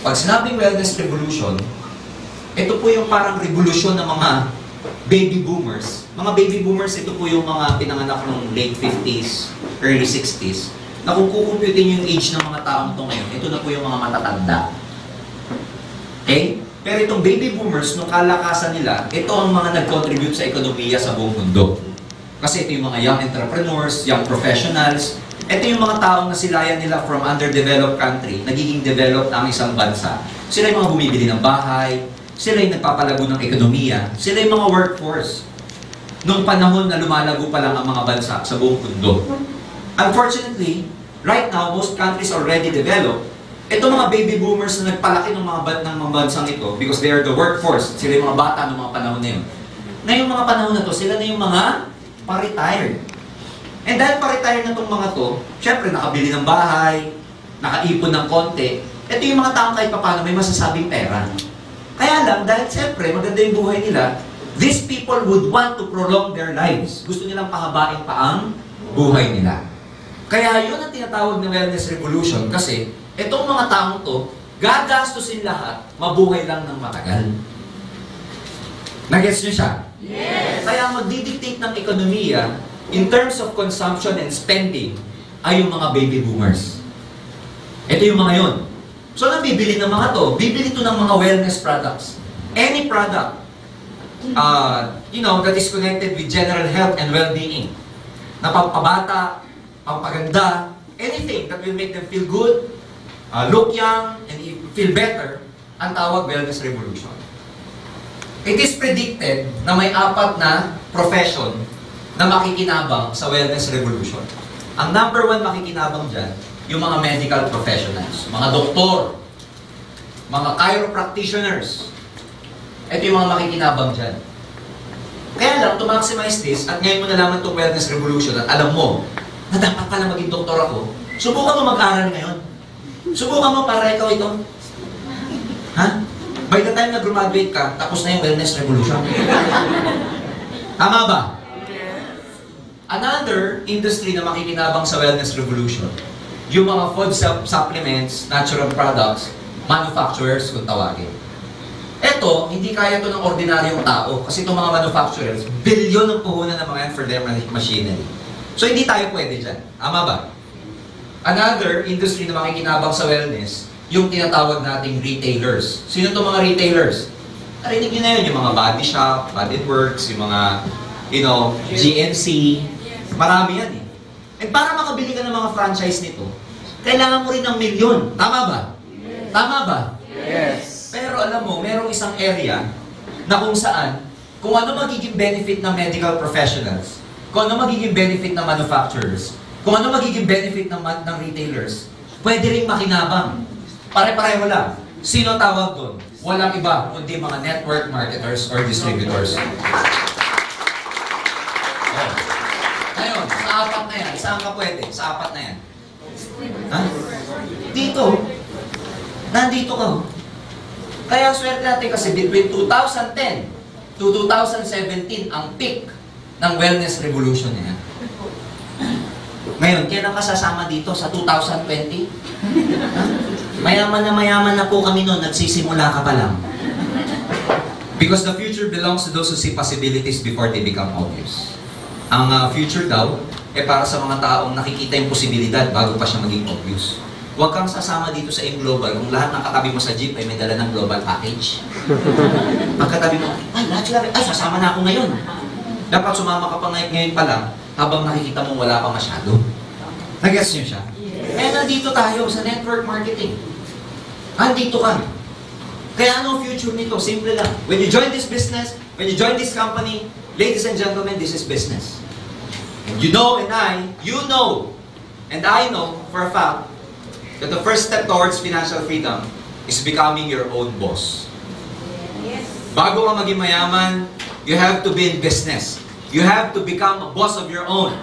Pag sinabing wellness revolution, ito po yung parang revolusyon ng mga baby boomers. Mga baby boomers, ito po yung mga pinanganak ng late 50s, early 60s, na kung kukumputin yung age ng mga taong ito ngayon, ito na po yung mga matatanda. Okay? Pero itong baby boomers, nung kalakasan nila, ito ang mga nag-contribute sa ekonomiya sa buong mundo. Kasi ito yung mga young entrepreneurs, young professionals, ito yung mga taong nasilayan nila from underdeveloped country, nagiging developed ang isang bansa. Sila yung mga bumibili ng bahay, sila yung nagpapalago ng ekonomiya, sila yung mga workforce. Noong panahon na lumalago pa lang ang mga bansa sa buong mundo. Unfortunately, right now, most countries already developed. Ito mga baby boomers na nagpalaki ng mga bat ng mga bansang ito because they are the workforce. Sila yung mga bata ng mga panahon na yun. Ngayong mga panahon na to, sila na yung mga pa-retired. And dahil pa-retire na itong mga to, syempre nakabili ng bahay, nakaipon ng konti, ito yung mga taong kahit paano may masasabing pera. Kaya lang, dahil syempre maganda yung buhay nila, these people would want to prolong their lives. Gusto nilang pahabain pa ang buhay nila. Kaya yun ang tinatawag na wellness revolution kasi itong mga taong to, gagastusin lahat, mabuhay lang ng matagal. Nagets nyo siya? Yes! Kaya magdidictate ng ekonomiya in terms of consumption and spending ay yung mga baby boomers. Ito yung mga yon. So, nang bibili ng mga to? Bibili to ng mga wellness products. Any product, uh, you know, that is connected with general health and well-being. Na pampabata, pampaganda, anything that will make them feel good, uh, look young, and feel better, ang tawag wellness revolution. It is predicted na may apat na profession na makikinabang sa wellness revolution. Ang number one makikinabang dyan, yung mga medical professionals, mga doktor, mga chiropractitioners. Ito yung mga makikinabang dyan. Kaya lang, to maximize this, at ngayon mo nalaman itong wellness revolution, at alam mo, na dapat pala maging doktor ako, subukan mo mag-aral ngayon. Subukan mo para ikaw ito. Ha? By the time na graduate ka, tapos na yung wellness revolution. Tama ba? Another industry na makikinabang sa wellness revolution, yung mga food sup- supplements, natural products, manufacturers kung tawagin. Ito, hindi kaya to ng ordinaryong tao kasi itong mga manufacturers, bilyon ang puhunan ng mga yan for their machinery. So hindi tayo pwede dyan. Ama ba? Another industry na makikinabang sa wellness, yung tinatawag nating retailers. Sino itong mga retailers? Narinig nyo na yun, yung mga body shop, body works, yung mga, you know, GNC. Marami yan eh. And para makabili ka ng mga franchise nito, kailangan mo rin ng milyon. Tama ba? Tama ba? Yes. Pero alam mo, merong isang area na kung saan, kung ano magiging benefit ng medical professionals, kung ano magiging benefit ng manufacturers, kung ano magiging benefit ng, ma- ng retailers, pwede rin makinabang. Pare-pareho lang. Sino tawag doon? Walang iba, kundi mga network marketers or distributors. Oh. Ngayon, sa apat na yan, saan ka pwede? Sa apat na yan. Ha? Dito. Nandito ka. Kaya swerte natin kasi between 2010 to 2017 ang peak ng wellness revolution niya. Ngayon, kailan ka sasama dito sa 2020? Ha? Mayaman na mayaman na po kami noon, nagsisimula ka pa lang. Because the future belongs to those who see possibilities before they become obvious. Ang uh, future daw, eh para sa mga taong nakikita yung posibilidad bago pa siya maging obvious. Huwag kang sasama dito sa in-global kung lahat ng katabi mo sa jeep ay may dala ng global package. Pagkatabi mo, ay, lahat sila, ay, sasama na ako ngayon. Dapat sumama ka pa ngay- ngayon pa lang habang nakikita mo wala pa masyado. Nag-guess niyo siya? Kaya nandito tayo sa network marketing. Andito ka. Kaya ano future nito? Simple lang. When you join this business, when you join this company, ladies and gentlemen, this is business. And you know and I, you know, and I know for a fact, that the first step towards financial freedom is becoming your own boss. Bago ka maging mayaman, you have to be in business. You have to become a boss of your own.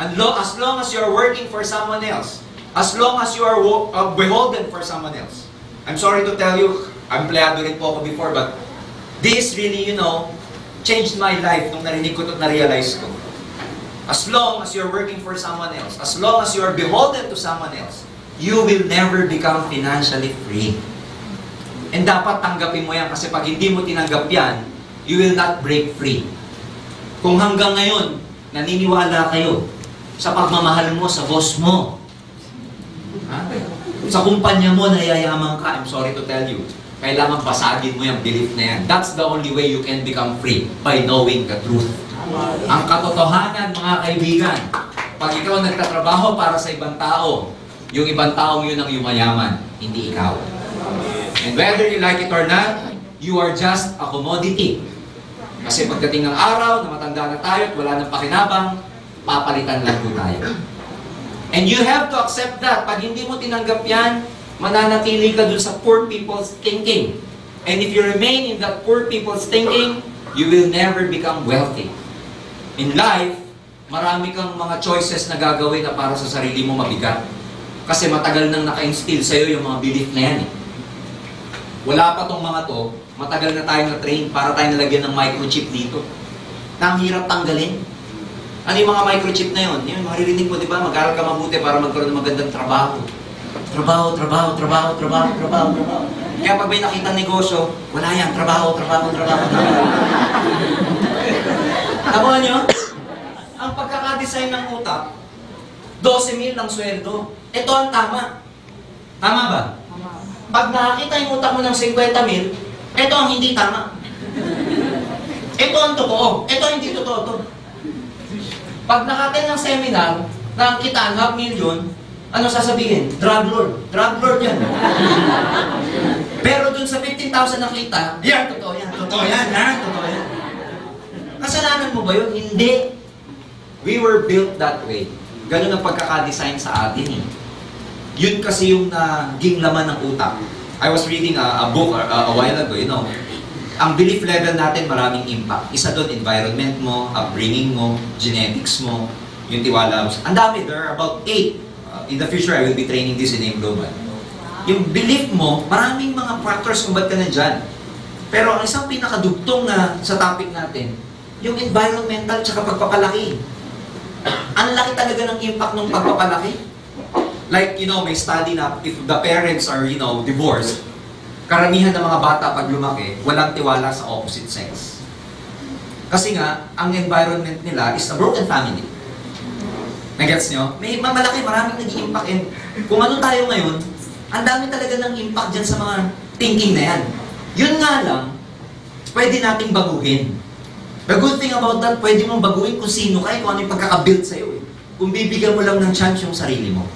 And lo- as long as you are working for someone else, as long as you are uh, beholden for someone else. I'm sorry to tell you, empleyado rin po ako before, but this really, you know, changed my life nung narinig ko at na-realize ko. As long as you're working for someone else, as long as you are beholden to someone else, you will never become financially free. And dapat tanggapin mo yan kasi pag hindi mo tinanggap yan, you will not break free. Kung hanggang ngayon, naniniwala kayo sa pagmamahal mo sa boss mo, ha? sa kumpanya mo, nayayaman ka, I'm sorry to tell you, kailangan basagin mo yung belief na yan. That's the only way you can become free, by knowing the truth. Ang katotohanan, mga kaibigan, pag ikaw nagtatrabaho para sa ibang tao, yung ibang tao yun ang yumayaman, hindi ikaw. And whether you like it or not, you are just a commodity. Kasi pagdating ng araw na matanda na tayo at wala nang pakinabang, papalitan lang po tayo. And you have to accept that. Pag hindi mo tinanggap yan, mananatili ka dun sa poor people's thinking. And if you remain in that poor people's thinking, you will never become wealthy. In life, marami kang mga choices na gagawin na para sa sarili mo mabigat. Kasi matagal nang naka-instill sa'yo yung mga belief na yan eh. Wala pa tong mga to, matagal na tayo na-train para tayo nalagyan ng microchip dito. Na hirap tanggalin. Ano yung mga microchip na yun? Yung maririnig mo, di ba? Mag-aral ka mabuti para magkaroon ng magandang trabaho. Trabaho, trabaho, trabaho, trabaho, trabaho, trabaho. Kaya pag may nakita negosyo, wala yan. Trabaho, trabaho, trabaho, trabaho. Tama nyo? Ang pagkakadesign ng utak, 12 mil ang sweldo. Ito ang tama. Tama ba? Pag nakakita yung utak mo ng 50 mil, ito ang hindi tama. Ito ang totoo. Ito ang hindi totoo to. Pag nakaten ng seminar na ang kitaan half million, ano sasabihin? Drug lord. Drug lord yan. Pero dun sa 15,000 na kita, yan, totoo yan. Totoo yan, ha? Totoo yan. Kasalanan mo ba yun? Hindi. We were built that way. Ganun ang pagkakadesign sa atin eh. Yun kasi yung naging laman ng utak. I was reading a, a book a, a while ago, you know. Ang belief level natin maraming impact. Isa doon, environment mo, upbringing mo, genetics mo, yung tiwala mo. Ang dami, there are about eight. Uh, in the future, I will be training this in AIM. Yung belief mo, maraming mga factors kung ba't ka nandyan. Pero ang isang pinakadugtong na sa topic natin, yung environmental tsaka pagpapalaki. Ang laki talaga ng impact ng pagpapalaki. Like, you know, may study na if the parents are, you know, divorced, karamihan ng mga bata pag lumaki, walang tiwala sa opposite sex. Kasi nga, ang environment nila is a broken family. Nagets nyo? May malaki, maraming nag impact And kung ano tayo ngayon, ang dami talaga ng impact dyan sa mga thinking na yan. Yun nga lang, pwede nating baguhin. The good thing about that, pwede mong baguhin kung sino ka, eh, kung ano yung pagkakabuild sa'yo. Eh. Kung bibigyan mo lang ng chance yung sarili mo.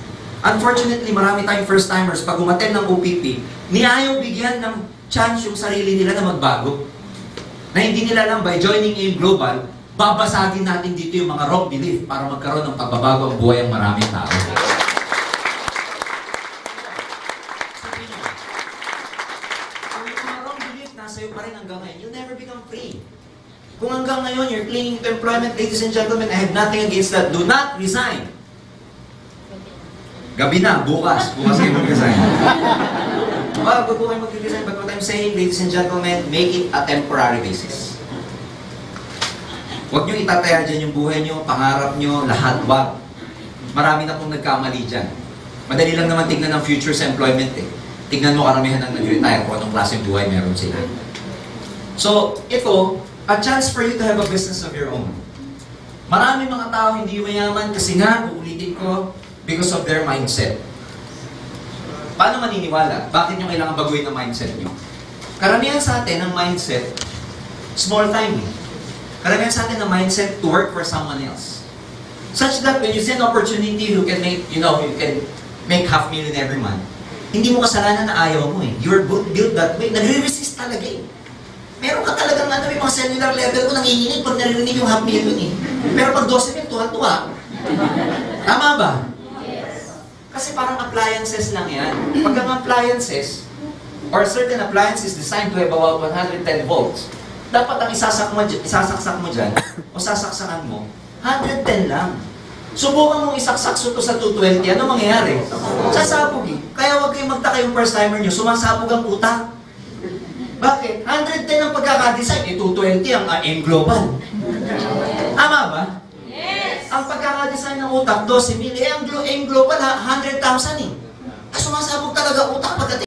Unfortunately, marami tayong first-timers, pag umaten ng OPP, niayaw bigyan ng chance yung sarili nila na magbago. Na hindi nila lang by joining AIM Global, babasagin natin dito yung mga wrong belief para magkaroon ng pagbabago ang buhay ang maraming tao. Sabihin nyo, Kung yung mga wrong belief nasa iyo pa rin hanggang ngayon, you'll never become free. Kung hanggang ngayon you're clinging to employment, ladies and gentlemen, I have nothing against that. Do not resign. Gabi na, bukas. Bukas kayo mag-resign. Wag po kayo mag-resign. But what I'm saying, ladies and gentlemen, make it a temporary basis. Huwag nyo itataya dyan yung buhay nyo, pangarap nyo, lahat wag. Marami na pong nagkamali dyan. Madali lang naman tignan ng future sa employment eh. Tignan mo karamihan ng nag-retire kung anong klaseng buhay meron sila. So, ito, a chance for you to have a business of your own. Maraming mga tao hindi mayaman kasi nga, uulitin ko, because of their mindset. Paano maniniwala? Bakit nyo kailangan baguhin ang mindset nyo? Karamihan sa atin, ang mindset, small time. Karamihan sa atin, ang mindset to work for someone else. Such that when you see an opportunity you can make, you know, you can make half million every month, hindi mo kasalanan na ayaw mo eh. You're built, built that way. Nagre-resist talaga eh. Meron ka talagang ano, may mga cellular level ko nanginginig pag narinig yung half million eh. Pero pag 12 mil, tuwa-tuwa. Tama ba? Kasi parang appliances lang yan. Pag ang appliances, or certain appliance is designed to have about 110 volts, dapat ang isasak mo, dyan- isasaksak mo dyan, o sasaksakan mo, 110 lang. Subukan mong isaksak to sa 220, ano mangyayari? Sasabog eh. Kaya huwag kayong magtaka yung first timer nyo, sumasabog ang utak. Bakit? 110 ang pagkakadesign, eh 220 ang uh, aim global. Tama ba? Ang pagkakadesign ng utak, 12 mil. Eh, ang glo- aim global, ha, 100,000 eh. Ah, sumasabog talaga utak pagdating